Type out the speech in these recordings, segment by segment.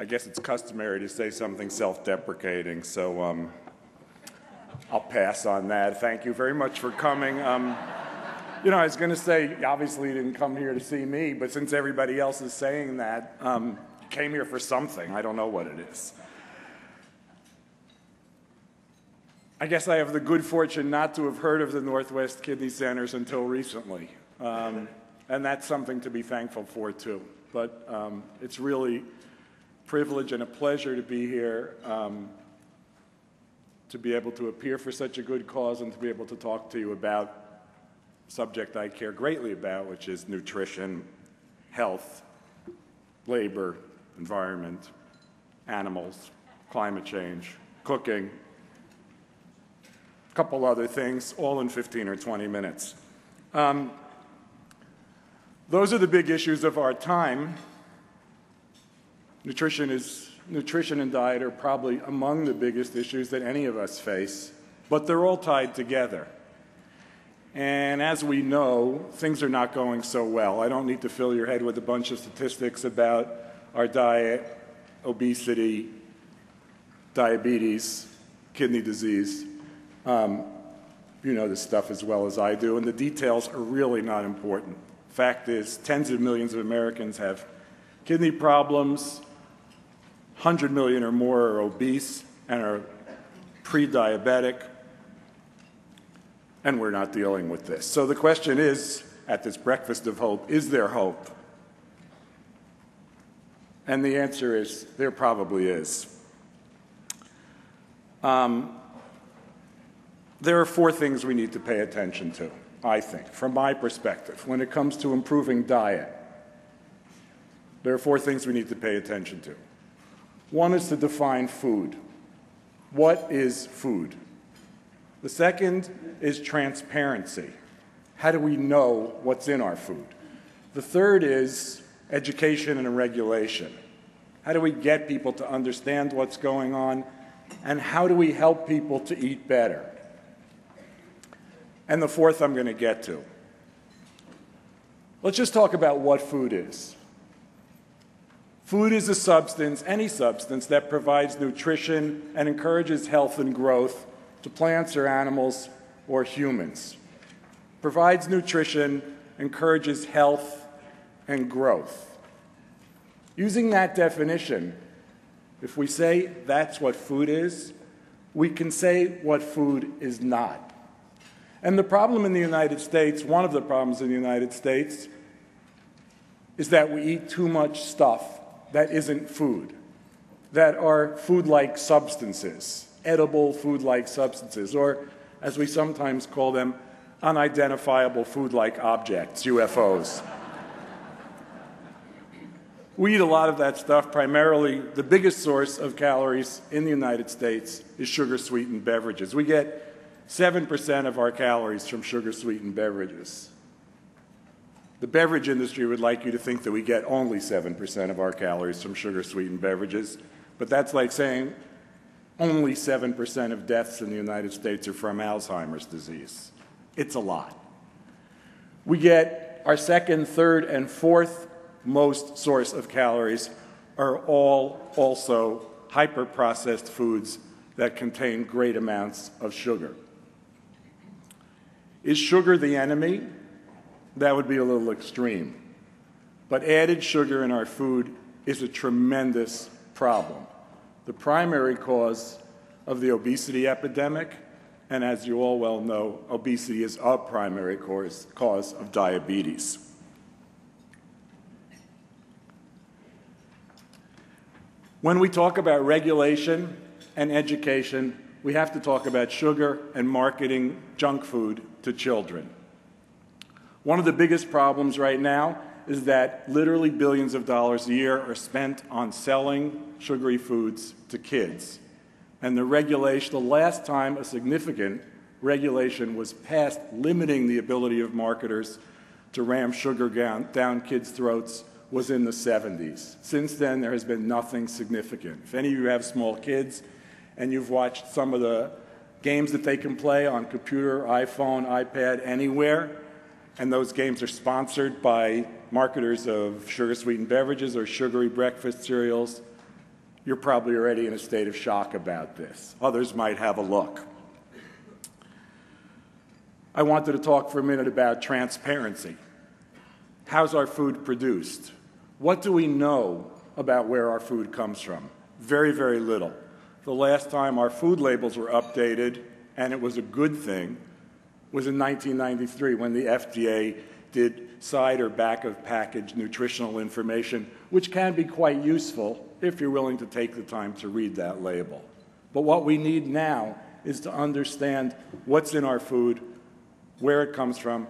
I guess it's customary to say something self-deprecating, so um, I'll pass on that. Thank you very much for coming. Um, you know, I was going to say, obviously, you didn't come here to see me, but since everybody else is saying that, um, you came here for something. I don't know what it is. I guess I have the good fortune not to have heard of the Northwest Kidney Centers until recently. Um, and that's something to be thankful for, too. But um, it's really privilege and a pleasure to be here, um, to be able to appear for such a good cause and to be able to talk to you about a subject I care greatly about, which is nutrition, health, labor, environment, animals, climate change, cooking, a couple other things, all in 15 or 20 minutes. Um, those are the big issues of our time. Nutrition, is, nutrition and diet are probably among the biggest issues that any of us face, but they're all tied together. And as we know, things are not going so well. I don't need to fill your head with a bunch of statistics about our diet, obesity, diabetes, kidney disease. Um, you know this stuff as well as I do, and the details are really not important. Fact is, tens of millions of Americans have kidney problems, 100 million or more are obese and are pre diabetic, and we're not dealing with this. So the question is at this breakfast of hope is there hope? And the answer is there probably is. Um, there are four things we need to pay attention to, I think, from my perspective, when it comes to improving diet. There are four things we need to pay attention to. One is to define food. What is food? The second is transparency. How do we know what's in our food? The third is education and regulation. How do we get people to understand what's going on? And how do we help people to eat better? And the fourth I'm going to get to. Let's just talk about what food is. Food is a substance, any substance, that provides nutrition and encourages health and growth to plants or animals or humans. Provides nutrition, encourages health and growth. Using that definition, if we say that's what food is, we can say what food is not. And the problem in the United States, one of the problems in the United States, is that we eat too much stuff that isn't food, that are food like substances, edible food like substances, or as we sometimes call them, unidentifiable food like objects, UFOs. we eat a lot of that stuff, primarily the biggest source of calories in the United States is sugar sweetened beverages. We get 7% of our calories from sugar sweetened beverages. The beverage industry would like you to think that we get only 7% of our calories from sugar sweetened beverages, but that's like saying only 7% of deaths in the United States are from Alzheimer's disease. It's a lot. We get our second, third, and fourth most source of calories are all also hyper processed foods that contain great amounts of sugar. Is sugar the enemy? That would be a little extreme. But added sugar in our food is a tremendous problem. The primary cause of the obesity epidemic, and as you all well know, obesity is a primary cause, cause of diabetes. When we talk about regulation and education, we have to talk about sugar and marketing junk food to children. One of the biggest problems right now is that literally billions of dollars a year are spent on selling sugary foods to kids. And the regulation, the last time a significant regulation was passed limiting the ability of marketers to ram sugar down, down kids' throats was in the 70s. Since then, there has been nothing significant. If any of you have small kids and you've watched some of the games that they can play on computer, iPhone, iPad, anywhere. And those games are sponsored by marketers of sugar sweetened beverages or sugary breakfast cereals. you're probably already in a state of shock about this. Others might have a look. I wanted to talk for a minute about transparency. How's our food produced? What do we know about where our food comes from? Very, very little. The last time our food labels were updated, and it was a good thing, was in 1993 when the FDA did side or back of package nutritional information, which can be quite useful if you're willing to take the time to read that label. But what we need now is to understand what's in our food, where it comes from,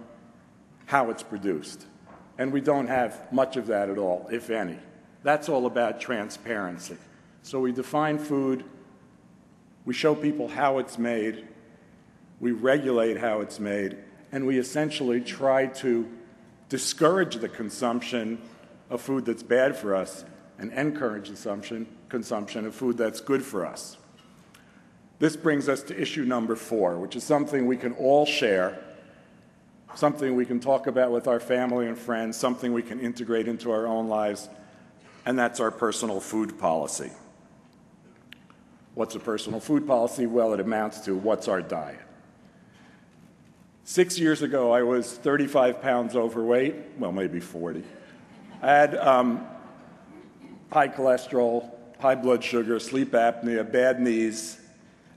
how it's produced. And we don't have much of that at all, if any. That's all about transparency. So we define food, we show people how it's made, we regulate how it's made, and we essentially try to discourage the consumption of food that's bad for us and encourage consumption, consumption of food that's good for us. This brings us to issue number four, which is something we can all share, something we can talk about with our family and friends, something we can integrate into our own lives, and that's our personal food policy. What's a personal food policy? Well, it amounts to what's our diet. Six years ago, I was 35 pounds overweight, well, maybe 40. I had um, high cholesterol, high blood sugar, sleep apnea, bad knees,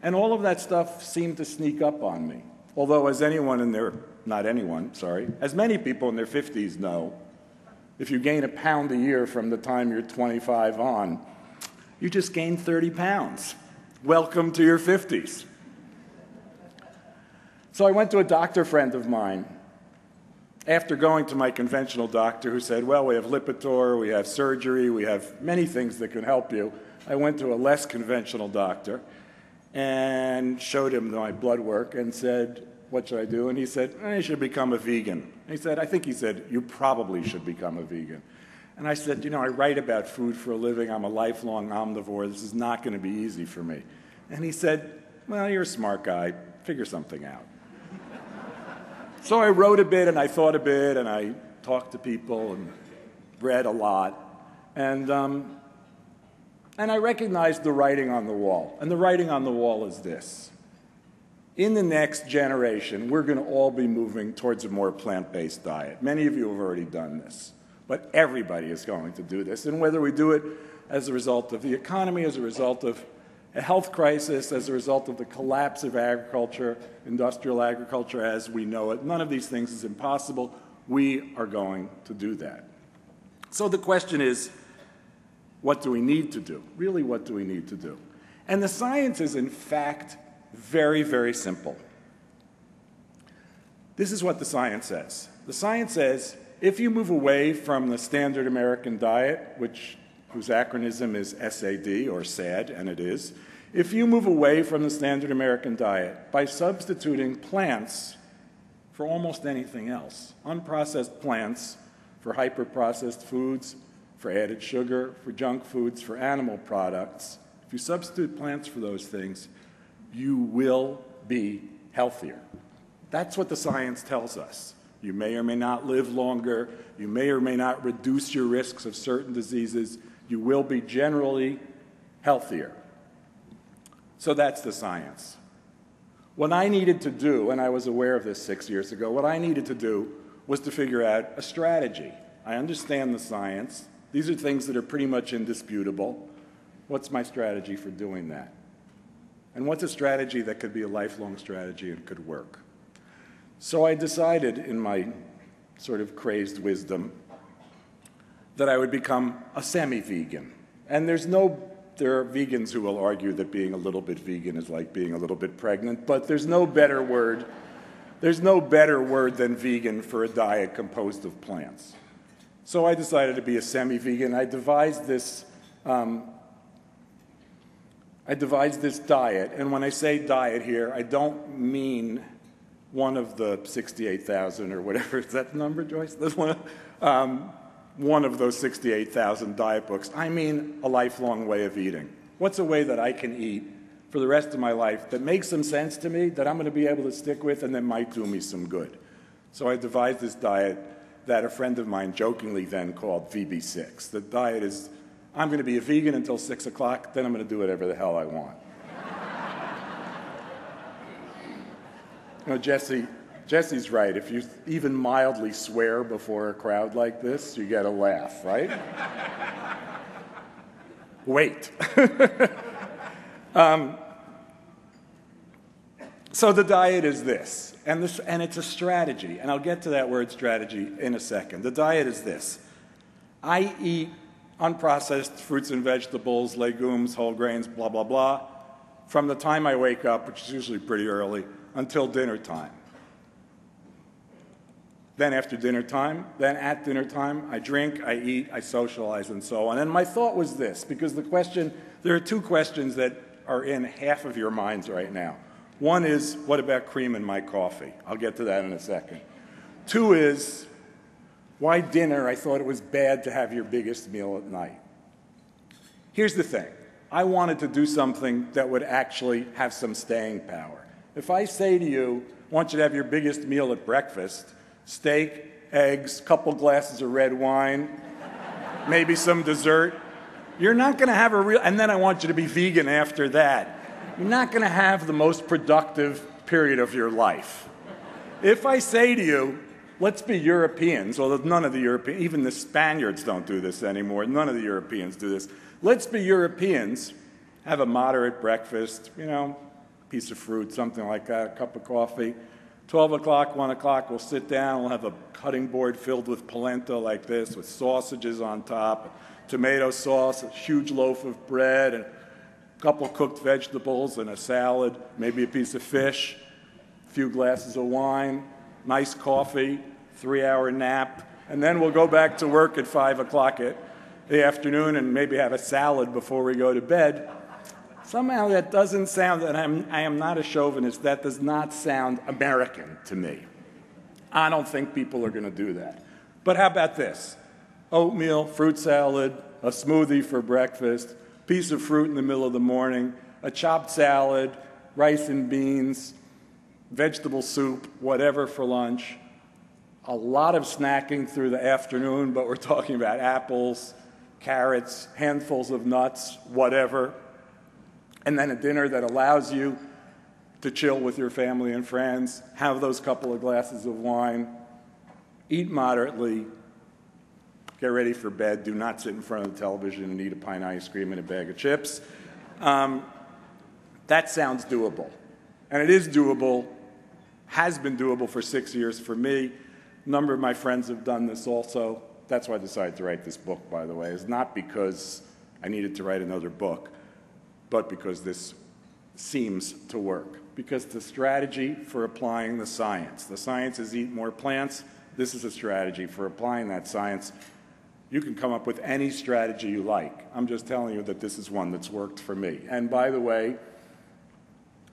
and all of that stuff seemed to sneak up on me. Although, as anyone in their, not anyone, sorry, as many people in their 50s know, if you gain a pound a year from the time you're 25 on, you just gain 30 pounds. Welcome to your 50s. So I went to a doctor friend of mine after going to my conventional doctor who said, Well, we have Lipitor, we have surgery, we have many things that can help you. I went to a less conventional doctor and showed him my blood work and said, What should I do? And he said, eh, I should become a vegan. And he said, I think he said, You probably should become a vegan. And I said, You know, I write about food for a living. I'm a lifelong omnivore. This is not going to be easy for me. And he said, Well, you're a smart guy. Figure something out. So I wrote a bit and I thought a bit and I talked to people and read a lot. And, um, and I recognized the writing on the wall. And the writing on the wall is this In the next generation, we're going to all be moving towards a more plant based diet. Many of you have already done this, but everybody is going to do this. And whether we do it as a result of the economy, as a result of a health crisis as a result of the collapse of agriculture, industrial agriculture as we know it. None of these things is impossible. We are going to do that. So the question is what do we need to do? Really, what do we need to do? And the science is, in fact, very, very simple. This is what the science says. The science says if you move away from the standard American diet, which whose acronym is SAD or SAD, and it is, if you move away from the standard American diet by substituting plants for almost anything else, unprocessed plants for hyperprocessed foods, for added sugar, for junk foods, for animal products, if you substitute plants for those things, you will be healthier. That's what the science tells us. You may or may not live longer. You may or may not reduce your risks of certain diseases you will be generally healthier. So that's the science. What I needed to do, and I was aware of this six years ago, what I needed to do was to figure out a strategy. I understand the science. These are things that are pretty much indisputable. What's my strategy for doing that? And what's a strategy that could be a lifelong strategy and could work? So I decided, in my sort of crazed wisdom, that I would become a semi vegan. And there's no, there are vegans who will argue that being a little bit vegan is like being a little bit pregnant, but there's no better word. There's no better word than vegan for a diet composed of plants. So I decided to be a semi vegan. I devised this. Um, I devised this diet, and when I say diet here, I don't mean one of the 68,000 or whatever is that the number, Joyce? This one, um, one of those 68,000 diet books. I mean a lifelong way of eating. What's a way that I can eat for the rest of my life that makes some sense to me, that I'm going to be able to stick with, and that might do me some good? So I devised this diet that a friend of mine jokingly then called VB6. The diet is I'm going to be a vegan until 6 o'clock, then I'm going to do whatever the hell I want. you know, Jesse, Jesse's right. If you even mildly swear before a crowd like this, you get a laugh, right? Wait. um, so the diet is this and, this, and it's a strategy, and I'll get to that word strategy in a second. The diet is this I eat unprocessed fruits and vegetables, legumes, whole grains, blah, blah, blah, from the time I wake up, which is usually pretty early, until dinner time. Then after dinner time, then at dinner time, I drink, I eat, I socialize, and so on. And my thought was this, because the question, there are two questions that are in half of your minds right now. One is, what about cream in my coffee? I'll get to that in a second. Two is, why dinner? I thought it was bad to have your biggest meal at night. Here's the thing I wanted to do something that would actually have some staying power. If I say to you, I want you to have your biggest meal at breakfast, steak, eggs, couple glasses of red wine, maybe some dessert, you're not going to have a real, and then I want you to be vegan after that you're not going to have the most productive period of your life. If I say to you, let's be Europeans, although none of the Europeans, even the Spaniards don't do this anymore, none of the Europeans do this. Let's be Europeans, have a moderate breakfast, you know, piece of fruit, something like that, a cup of coffee. 12 o'clock, 1 o'clock, we'll sit down, we'll have a cutting board filled with polenta like this, with sausages on top, tomato sauce, a huge loaf of bread, and couple cooked vegetables and a salad, maybe a piece of fish, a few glasses of wine, nice coffee, three hour nap, and then we'll go back to work at 5 o'clock at the afternoon and maybe have a salad before we go to bed. Somehow that doesn't sound, and I'm, I am not a chauvinist, that does not sound American to me. I don't think people are going to do that. But how about this? Oatmeal, fruit salad, a smoothie for breakfast, piece of fruit in the middle of the morning, a chopped salad, rice and beans, vegetable soup, whatever for lunch, a lot of snacking through the afternoon, but we're talking about apples, carrots, handfuls of nuts, whatever, and then a dinner that allows you to chill with your family and friends, have those couple of glasses of wine, eat moderately, get ready for bed, do not sit in front of the television and eat a pint of ice cream and a bag of chips. Um, that sounds doable. And it is doable, has been doable for six years for me. A number of my friends have done this also. That's why I decided to write this book, by the way, is not because I needed to write another book, but because this seems to work. Because the strategy for applying the science, the science is eat more plants. This is a strategy for applying that science you can come up with any strategy you like. I'm just telling you that this is one that's worked for me. And by the way,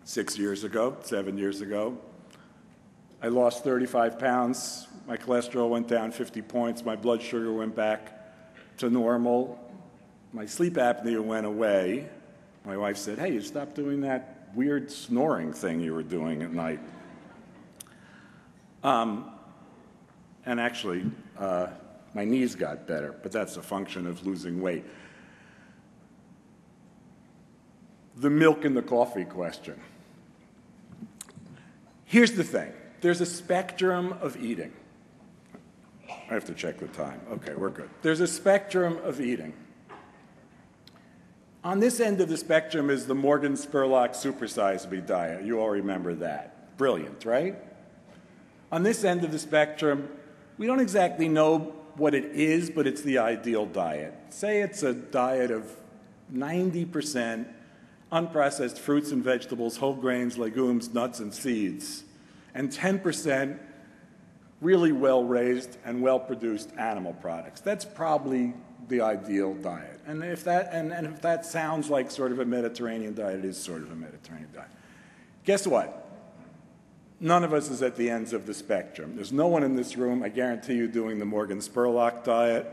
six years ago, seven years ago, I lost 35 pounds. My cholesterol went down 50 points. My blood sugar went back to normal. My sleep apnea went away. My wife said, Hey, you stopped doing that weird snoring thing you were doing at night. Um, and actually, uh, my knees got better, but that's a function of losing weight. The milk and the coffee question. Here's the thing there's a spectrum of eating. I have to check the time. Okay, we're good. There's a spectrum of eating. On this end of the spectrum is the Morgan Spurlock Supersize Me diet. You all remember that. Brilliant, right? On this end of the spectrum, we don't exactly know what it is, but it's the ideal diet. Say it's a diet of 90% unprocessed fruits and vegetables, whole grains, legumes, nuts, and seeds, and 10% really well raised and well produced animal products. That's probably the ideal diet. And if that, and, and if that sounds like sort of a Mediterranean diet, it is sort of a Mediterranean diet. Guess what? None of us is at the ends of the spectrum. There's no one in this room, I guarantee you, doing the Morgan Spurlock diet,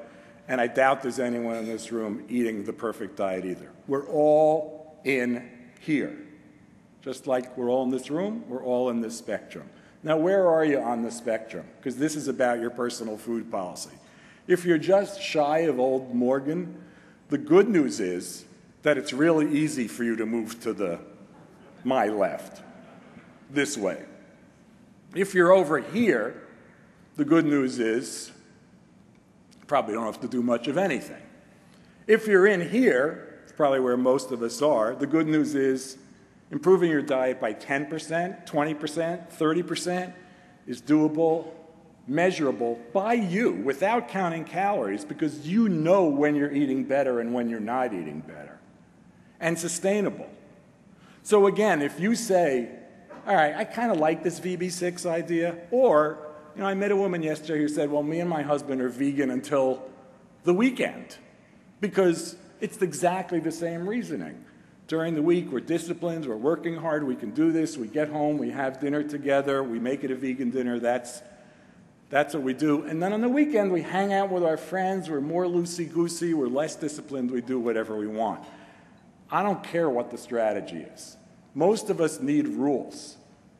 and I doubt there's anyone in this room eating the perfect diet either. We're all in here. Just like we're all in this room, we're all in this spectrum. Now, where are you on the spectrum? Because this is about your personal food policy. If you're just shy of old Morgan, The good news is that it's really easy for you to move to the my left, this way. If you're over here, the good news is probably don't have to do much of anything. If you're in here, it's probably where most of us are, the good news is improving your diet by 10%, 20%, 30% is doable, measurable by you without counting calories because you know when you're eating better and when you're not eating better, and sustainable. So, again, if you say, all right, I kind of like this VB6 idea, or, you know, I met a woman yesterday who said, well, me and my husband are vegan until the weekend because it's exactly the same reasoning. During the week, we're disciplined, we're working hard, we can do this, we get home, we have dinner together, we make it a vegan dinner, that's, that's what we do. And then on the weekend, we hang out with our friends, we're more loosey goosey, we're less disciplined, we do whatever we want. I don't care what the strategy is. Most of us need rules,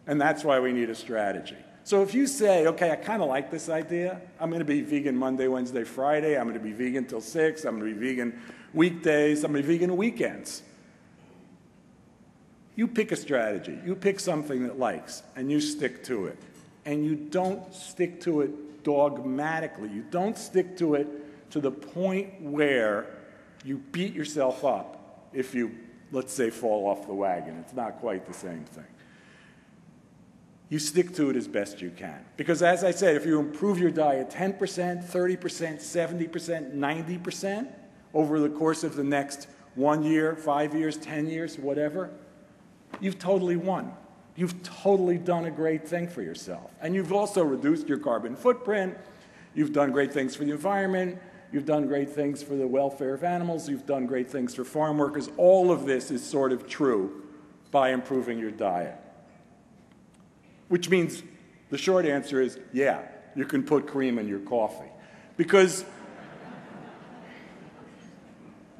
and that's why we need a strategy. So if you say, okay, I kind of like this idea, I'm going to be vegan Monday, Wednesday, Friday, I'm going to be vegan till 6, I'm going to be vegan weekdays, I'm going to be vegan weekends. You pick a strategy, you pick something that likes, and you stick to it. And you don't stick to it dogmatically. You don't stick to it to the point where you beat yourself up if you, let's say, fall off the wagon. It's not quite the same thing. You stick to it as best you can. Because as I said, if you improve your diet 10%, 30%, 70%, 90% over the course of the next one year, five years, 10 years, whatever, you've totally won. You've totally done a great thing for yourself. And you've also reduced your carbon footprint. You've done great things for the environment. You've done great things for the welfare of animals. You've done great things for farm workers. All of this is sort of true by improving your diet. Which means the short answer is yeah, you can put cream in your coffee. Because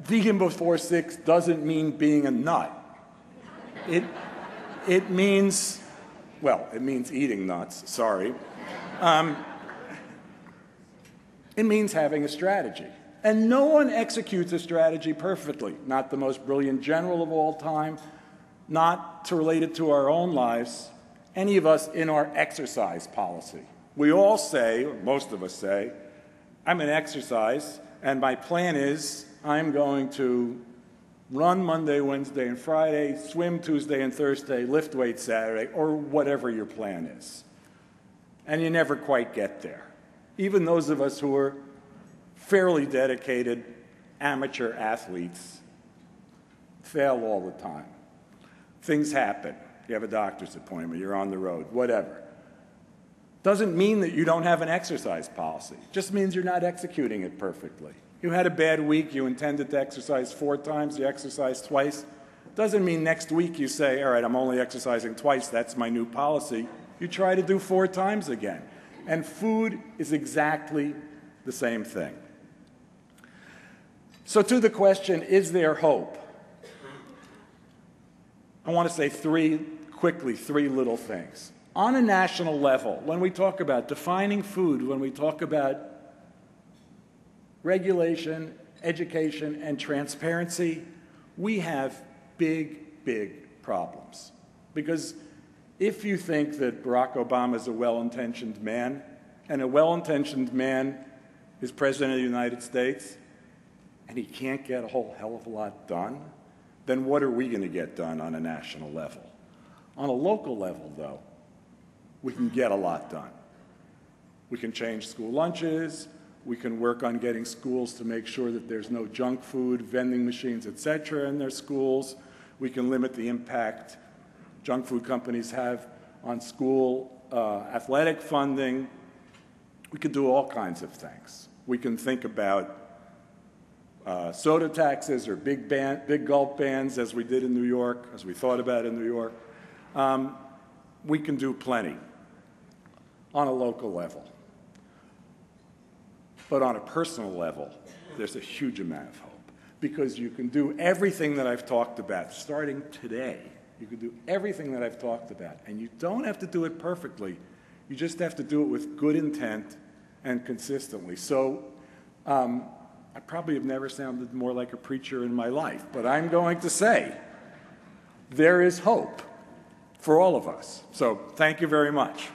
vegan before six doesn't mean being a nut. It, it means, well, it means eating nuts, sorry. Um, it means having a strategy. And no one executes a strategy perfectly. Not the most brilliant general of all time, not to relate it to our own lives, any of us in our exercise policy. We all say, or most of us say, I'm in exercise, and my plan is I'm going to run Monday, Wednesday, and Friday, swim Tuesday and Thursday, lift weights Saturday, or whatever your plan is. And you never quite get there. Even those of us who are fairly dedicated amateur athletes fail all the time. Things happen. You have a doctor's appointment, you're on the road, whatever. Doesn't mean that you don't have an exercise policy. Just means you're not executing it perfectly. You had a bad week, you intended to exercise four times, you exercised twice. Doesn't mean next week you say, all right, I'm only exercising twice, that's my new policy. You try to do four times again. And food is exactly the same thing. So, to the question, is there hope? I want to say three, quickly, three little things. On a national level, when we talk about defining food, when we talk about regulation, education, and transparency, we have big, big problems. Because if you think that Barack Obama is a well intentioned man, and a well intentioned man is President of the United States, and he can't get a whole hell of a lot done, then what are we going to get done on a national level? On a local level, though, we can get a lot done. We can change school lunches, we can work on getting schools to make sure that there's no junk food, vending machines, et cetera, in their schools. We can limit the impact junk food companies have on school uh, athletic funding. We can do all kinds of things. We can think about uh, soda taxes or big, ban- big gulp bans, as we did in New York, as we thought about in New York. Um, we can do plenty on a local level. But on a personal level, there's a huge amount of hope because you can do everything that I've talked about starting today. You can do everything that I've talked about, and you don't have to do it perfectly. You just have to do it with good intent and consistently. So, um, I probably have never sounded more like a preacher in my life, but I'm going to say there is hope for all of us. So thank you very much.